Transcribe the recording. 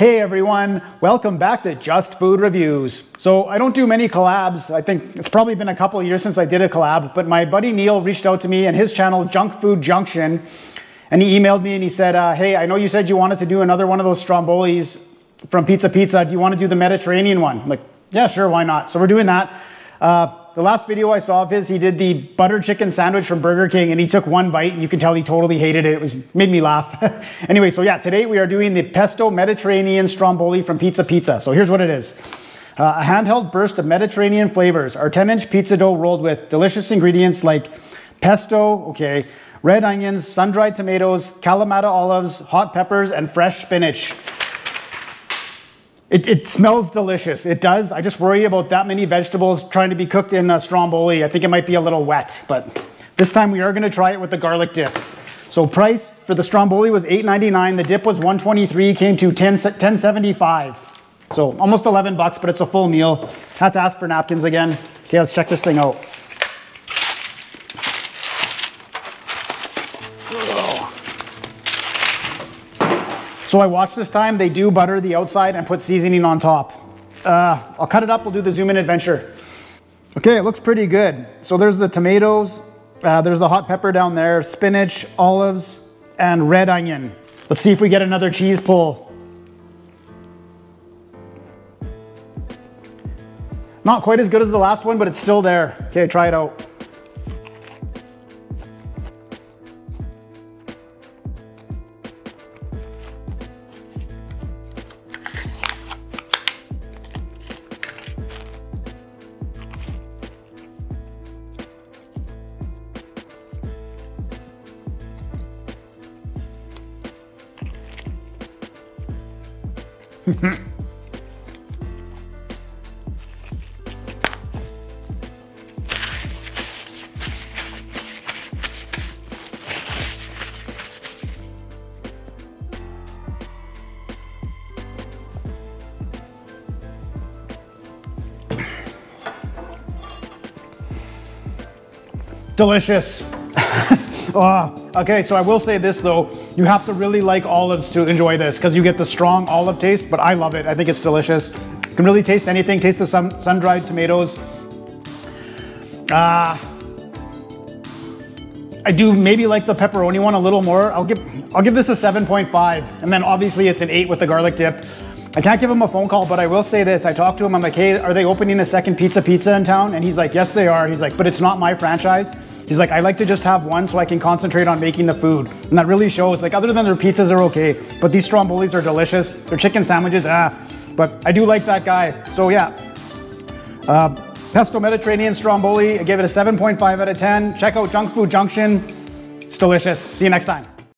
Hey everyone, welcome back to Just Food Reviews. So I don't do many collabs. I think it's probably been a couple years since I did a collab, but my buddy Neil reached out to me and his channel, Junk Food Junction, and he emailed me and he said, uh, hey, I know you said you wanted to do another one of those strombolis from Pizza Pizza. Do you want to do the Mediterranean one? I'm like, yeah, sure, why not? So we're doing that. Uh, the last video I saw of his, he did the butter chicken sandwich from Burger King and he took one bite and you can tell he totally hated it. It was made me laugh. anyway, so yeah, today we are doing the pesto Mediterranean stromboli from Pizza Pizza. So here's what it is. Uh, a handheld burst of Mediterranean flavors. Our 10-inch pizza dough rolled with delicious ingredients like pesto, okay, red onions, sun-dried tomatoes, Kalamata olives, hot peppers, and fresh spinach. It, it, smells delicious. It does. I just worry about that many vegetables trying to be cooked in a stromboli. I think it might be a little wet, but this time we are going to try it with the garlic dip. So price for the stromboli was $8.99. The dip was $123, came to 10, 10.75. So almost 11 bucks, but it's a full meal. Had to ask for napkins again. Okay, let's check this thing out. So I watched this time, they do butter the outside and put seasoning on top. Uh, I'll cut it up, we'll do the zoom in adventure. Okay, it looks pretty good. So there's the tomatoes, uh, there's the hot pepper down there, spinach, olives, and red onion. Let's see if we get another cheese pull. Not quite as good as the last one, but it's still there. Okay, try it out. Delicious. oh, okay, so I will say this though, you have to really like olives to enjoy this because you get the strong olive taste, but I love it. I think it's delicious. Can really taste anything. Taste the sun, sun-dried tomatoes. Ah, uh, I do maybe like the pepperoni one a little more. I'll give I'll give this a 7.5. And then obviously it's an eight with the garlic dip. I can't give him a phone call, but I will say this. I talked to him, I'm like, hey, are they opening a second Pizza Pizza in town? And he's like, yes, they are. He's like, but it's not my franchise. He's like, I like to just have one so I can concentrate on making the food. And that really shows, like other than their pizzas are okay, but these strombolis are delicious. Their chicken sandwiches, ah, but I do like that guy. So yeah, uh, Pesto Mediterranean Stromboli, I gave it a 7.5 out of 10. Check out Junk Food Junction. It's delicious. See you next time.